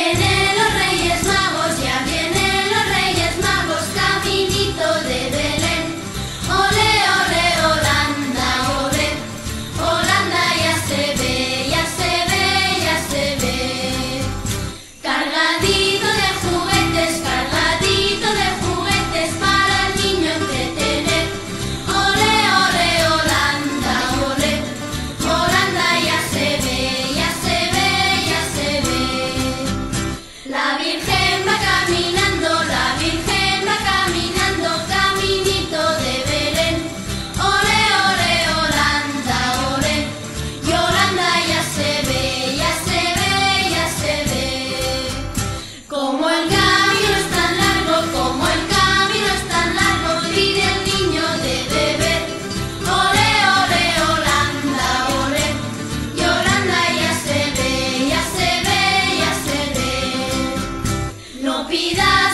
Get it.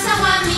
someone